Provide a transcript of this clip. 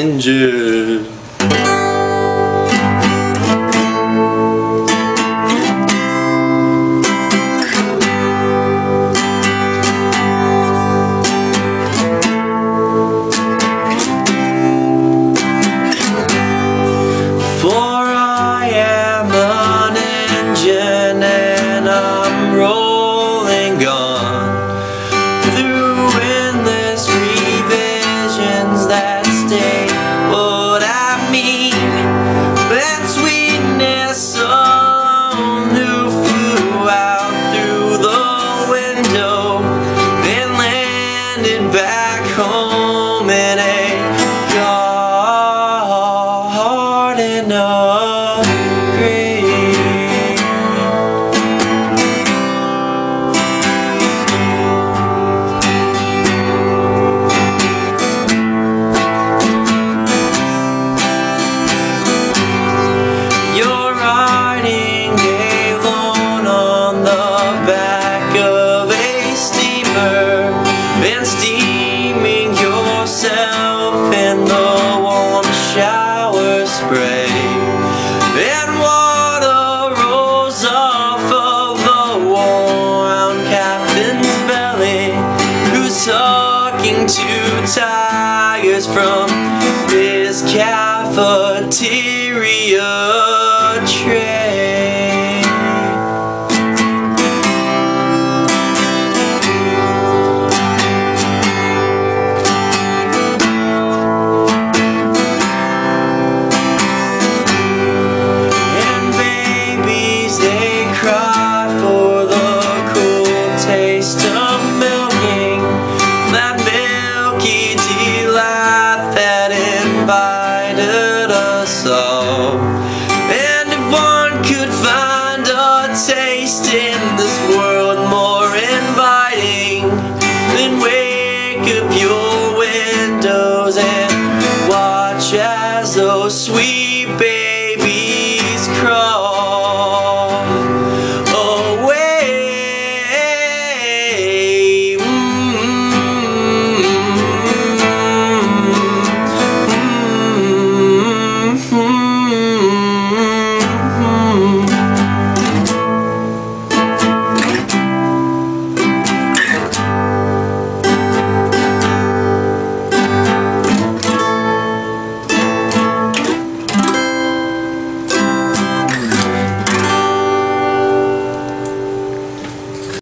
zincir landed back home in a garden of spray. And water rolls off of the worn captain's belly who's talking to tigers from his cafeteria taste in this world more inviting than wake up your windows and watch as those sweet babies crawl.